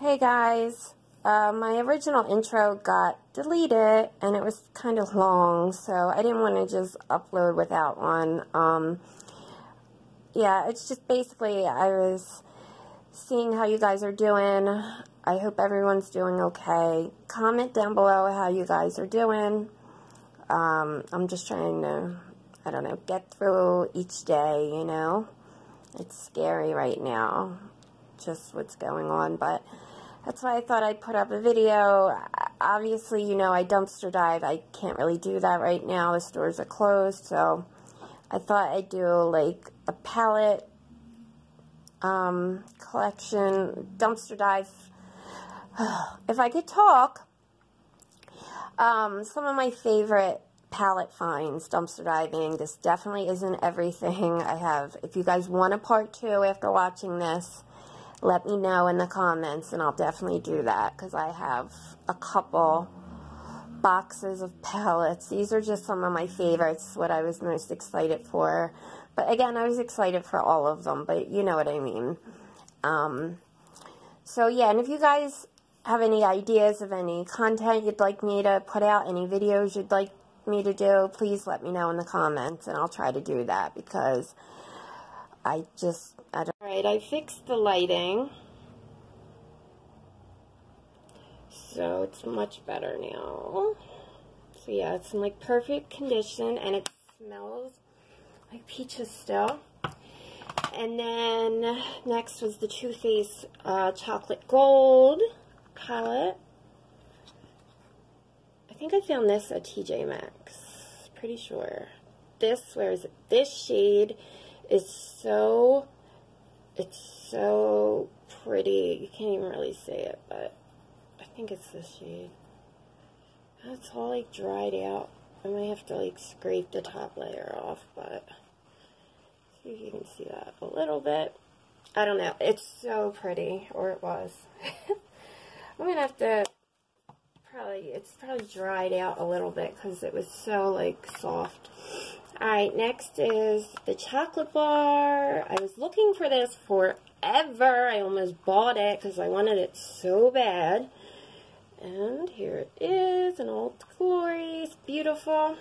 Hey guys, uh, my original intro got deleted and it was kind of long, so I didn't want to just upload without one. Um, yeah, it's just basically I was seeing how you guys are doing. I hope everyone's doing okay. Comment down below how you guys are doing. Um, I'm just trying to, I don't know, get through each day, you know. It's scary right now, just what's going on, but that's why I thought I'd put up a video. Obviously, you know, I dumpster dive. I can't really do that right now. The stores are closed, so I thought I'd do like a palette um, collection, dumpster dive. if I could talk, um, some of my favorite palette finds, dumpster diving. This definitely isn't everything I have. If you guys want a part two after watching this, let me know in the comments and I'll definitely do that because I have a couple boxes of palettes. These are just some of my favorites, what I was most excited for. But again, I was excited for all of them, but you know what I mean. Um, so yeah, and if you guys have any ideas of any content you'd like me to put out, any videos you'd like me to do, please let me know in the comments and I'll try to do that because I just I don't. All right, I fixed the lighting. So it's much better now. So yeah, it's in like perfect condition and it smells like peaches still. And then next was the Too Faced uh, Chocolate Gold palette. I think I found this at TJ Maxx. Pretty sure. This, where is it? This shade is so it's so pretty. You can't even really see it, but I think it's the shade. Oh, it's all like dried out. I might have to like scrape the top layer off, but see if you can see that a little bit. I don't know. It's so pretty, or it was. I'm to have to probably, it's probably dried out a little bit because it was so like soft. Alright, next is the chocolate bar. I was looking for this forever. I almost bought it because I wanted it so bad. And here it is in old glory. It's beautiful.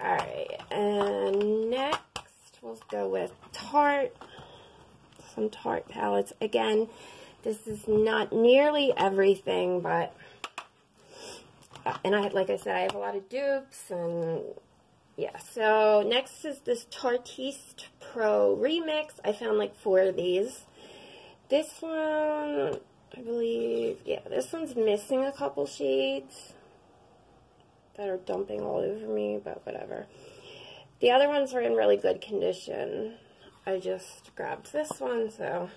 Alright, and next we'll go with Tarte. Some Tarte palettes. Again, this is not nearly everything, but Uh, and I like I said, I have a lot of dupes and yeah. So next is this Tarteist Pro Remix. I found like four of these. This one, I believe, yeah, this one's missing a couple shades that are dumping all over me, but whatever. The other ones are in really good condition. I just grabbed this one, so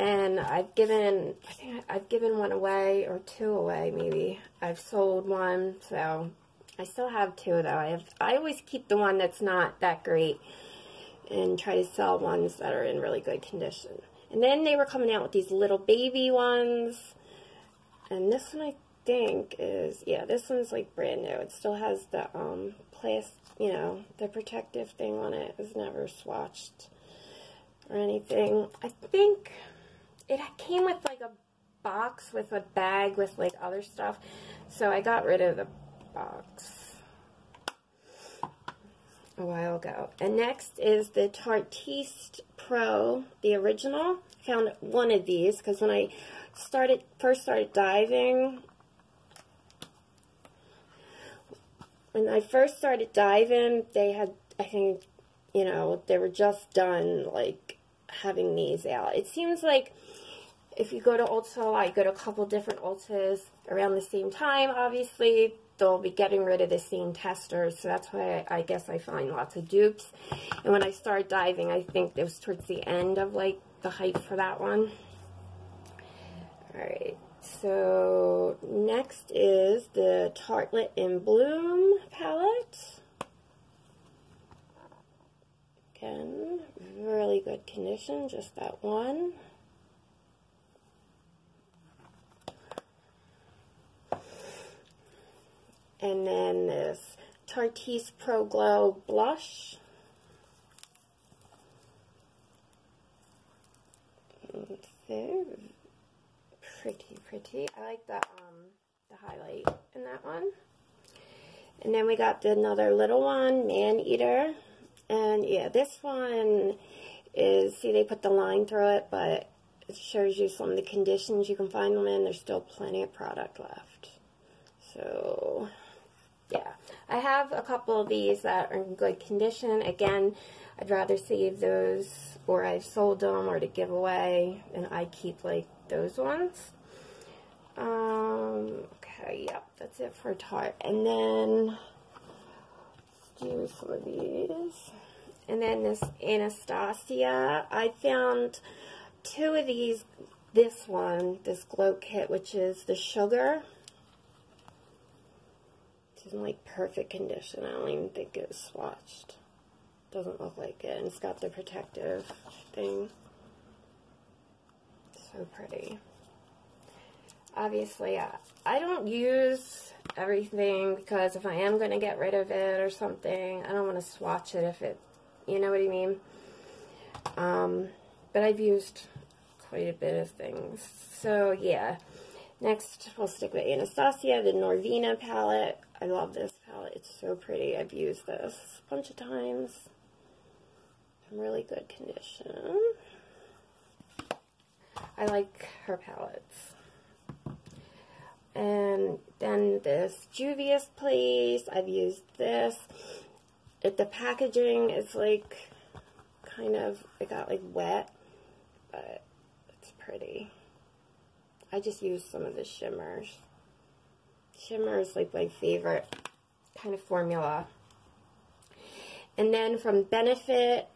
and I've given, I think I've given one away, or two away, maybe. I've sold one, so I still have two, though. I have, I always keep the one that's not that great, and try to sell ones that are in really good condition. And then they were coming out with these little baby ones, and this one I think is, yeah, this one's like brand new. It still has the, um, plastic, you know, the protective thing on it. It's never swatched or anything. I think it came with like a box with a bag with like other stuff. So I got rid of the box a while ago. And next is the Tarteist Pro, the original. I found one of these because when I started first started diving, when I first started diving, they had, I think, you know, they were just done, like, having these out. It seems like if you go to Ulta, I go to a couple different Ultas around the same time, obviously, they'll be getting rid of the same testers, so that's why I, I guess I find lots of dupes. And when I started diving, I think it was towards the end of, like, the hype for that one. Alright, so next is the Tartelette in Bloom palette. Again, really good condition, just that one. And then this Tarteist Pro Glow Blush. Pretty, pretty. I like the, um, the highlight in that one. And then we got another little one, Man Eater. And yeah, this one is, see they put the line through it, but it shows you some of the conditions you can find them in. There's still plenty of product left. So, yeah. I have a couple of these that are in good condition. Again, I'd rather save those or I've sold them or to give away and I keep like those ones. Um, okay, yep, that's it for Tarte. And then, do some of these. And then this Anastasia, I found two of these, this one, this glow kit, which is the sugar. It's in like perfect condition. I don't even think it's swatched. Doesn't look like it. And it's got the protective thing. So pretty. Obviously, I, I don't use everything because if I am going to get rid of it or something, I don't want to swatch it if it, you know what I mean? Um, but I've used quite a bit of things. So, yeah. Next, we'll stick with Anastasia, the Norvina palette. I love this palette. It's so pretty. I've used this a bunch of times. In really good condition. I like her palettes. And then this Juvia's Place. I've used this. It, the packaging is like kind of, it got like wet, but it's pretty. I just used some of the shimmers. Shimmer is like my favorite kind of formula. And then from Benefit,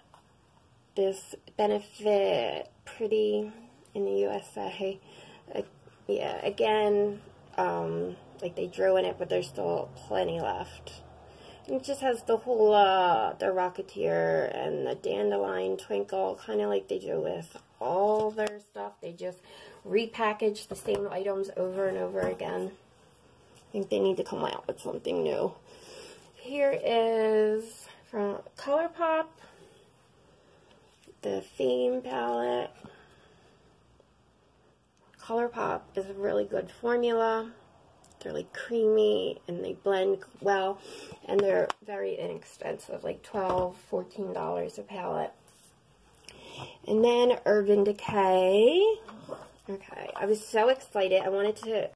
this Benefit Pretty in the USA. Uh, yeah, again, um, like they drew in it, but there's still plenty left. It just has the whole, uh, the Rockateur and the Dandelion Twinkle, kind of like they do with all their stuff. They just repackage the same items over and over again. I think they need to come out with something new. Here is from ColourPop, the Fame palette. ColourPop is a really good formula. They're like creamy and they blend well and they're very inexpensive, like $12, $14 a palette. And then Urban Decay. Okay, I was so excited. I wanted to...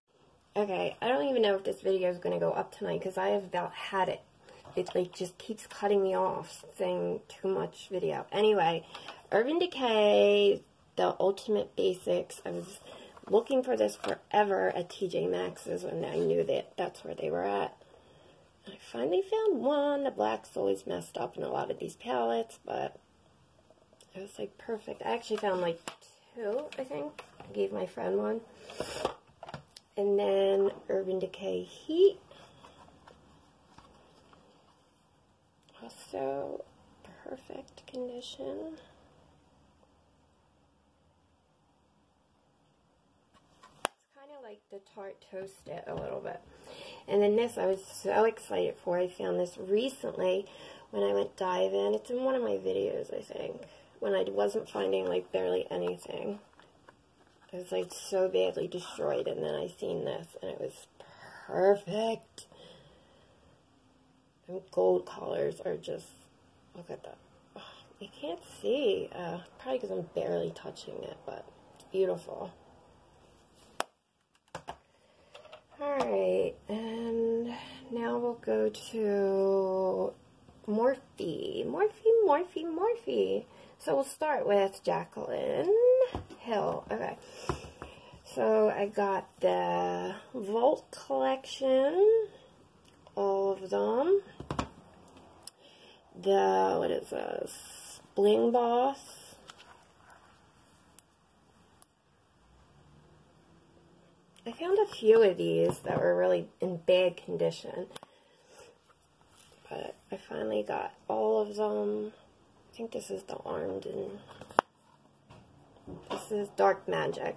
Okay, I don't even know if this video is going to go up tonight because I have about had it. It like just keeps cutting me off saying too much video. Anyway, Urban Decay, the Ultimate Basics. I was looking for this forever at TJ Maxx's when I knew that that's where they were at. I finally found one. The black's always messed up in a lot of these palettes, but it was like perfect. I actually found like two, I think. I gave my friend one. And then Urban Decay Heat. Also perfect condition. like the tart Toast It a little bit. And then this I was so excited for. I found this recently when I went diving. It's in one of my videos, I think. When I wasn't finding like barely anything. It was like so badly destroyed and then I seen this and it was perfect. And gold colors are just, look at that. Oh, you can't see. Uh, probably because I'm barely touching it, but beautiful. Alright, and now we'll go to Morphe. Morphe, Morphe, Morphe. So we'll start with Jaclyn Hill. Okay. So I got the Vault collection, all of them. The, what is this? Bling Boss I found a few of these that were really in bad condition. But I finally got all of them. I think this is the armed and this is Dark Magic.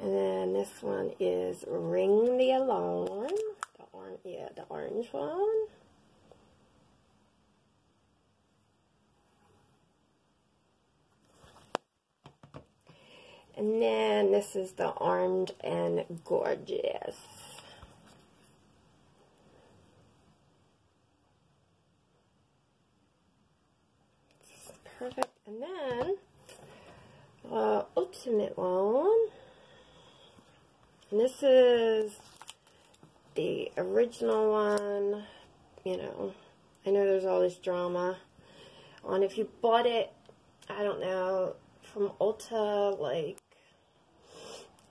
And then this one is Ring the Alarm. The orange, yeah, the orange one. And then this is the Armed and Gorgeous. Perfect. And then, uh, Ultimate one. And this is the original one. You know, I know there's all this drama on if you bought it, I don't know, from Ulta, like,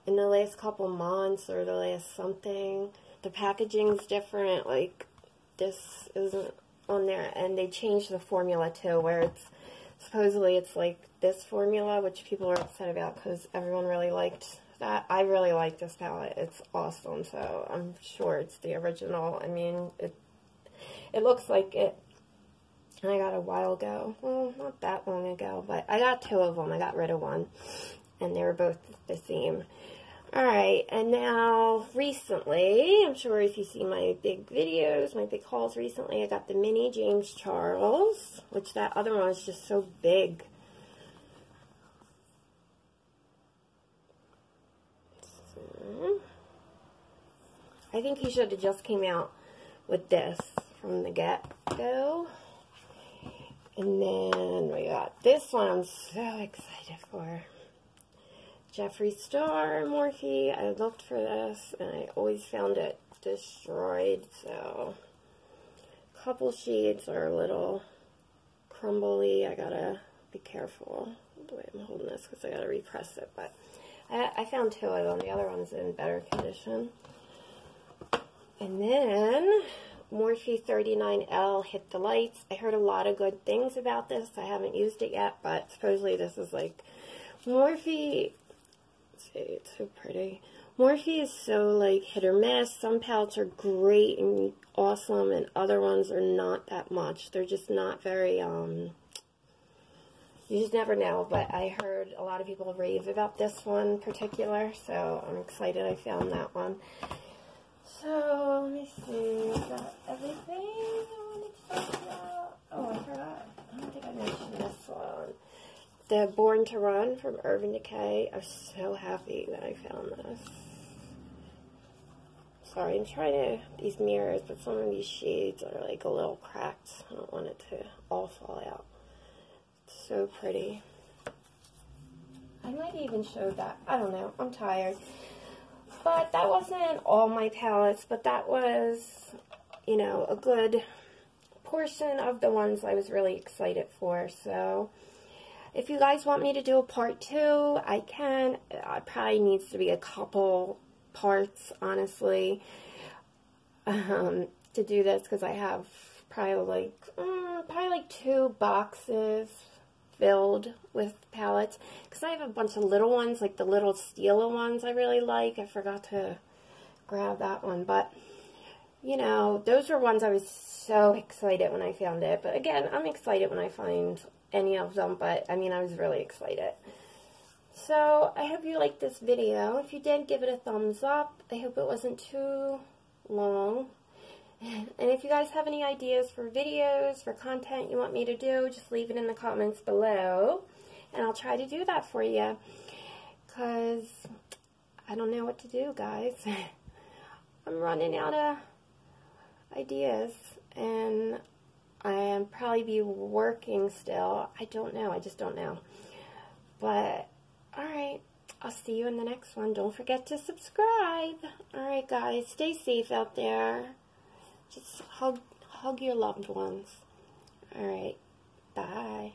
in the last couple months or the last something. The packaging's different, like, this isn't on there, and they changed the formula, too, where it's, supposedly it's like this formula, which people are upset about because everyone really liked that. I really like this palette. It's awesome, so I'm sure it's the original. I mean, it, it looks like it I got a while ago. Well, not that long ago, but I got two of them. I got rid of one, and they were both the same. Alright, and now recently, I'm sure if you see my big videos, my big hauls recently, I got the mini James Charles, which that other one was just so big. So, I think he should have just came out with this from the get-go. And then we got this one I'm so excited for. Jeffree Star Morphe. I looked for this and I always found it destroyed. So a couple sheets are a little crumbly. I gotta be careful the way I'm holding this because I gotta repress it. But I, I found two of them. The other one's in better condition. And then Morphe 39L hit the lights. I heard a lot of good things about this. I haven't used it yet, but supposedly this is like Morphe. See, it's so pretty. Morphe is so like hit or miss. Some palettes are great and awesome, and other ones are not that much. They're just not very, um, you just never know. But I heard a lot of people rave about this one particular, so I'm excited I found that one. So, let me see. Is that everything I wanted to talk about? Oh, I forgot. I don't think I mentioned this one. The Born to Run from Urban Decay. I'm so happy that I found this. Sorry, I'm trying to, these mirrors, but some of these shades are like a little cracked. I don't want it to all fall out. It's so pretty. I might even show that. I don't know. I'm tired. But that wasn't all my palettes, but that was, you know, a good portion of the ones I was really excited for. So, if you guys want me to do a part two, I can. It probably needs to be a couple parts, honestly, um, to do this because I have probably like, mm, probably like two boxes filled with palettes. Because I have a bunch of little ones, like the little Stila ones I really like. I forgot to grab that one. But, you know, those were ones I was so excited when I found it. But again, I'm excited when I find any of them. But, I mean, I was really excited. So, I hope you liked this video. If you did, give it a thumbs up. I hope it wasn't too long. And if you guys have any ideas for videos, for content you want me to do, just leave it in the comments below. And I'll try to do that for you. Because I don't know what to do, guys. I'm running out of ideas. And I'll probably be working still. I don't know. I just don't know. But, alright. I'll see you in the next one. Don't forget to subscribe. Alright, guys. Stay safe out there. Just hug, hug your loved ones. All right. Bye.